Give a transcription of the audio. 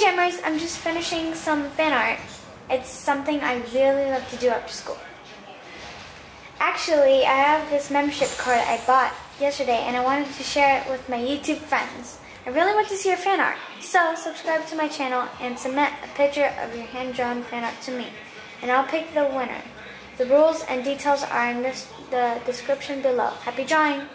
Jammers, I'm just finishing some fan art. It's something I really love to do after school. Actually, I have this membership card I bought yesterday and I wanted to share it with my YouTube friends. I really want to see your fan art. So, subscribe to my channel and submit a picture of your hand-drawn fan art to me. And I'll pick the winner. The rules and details are in this, the description below. Happy drawing!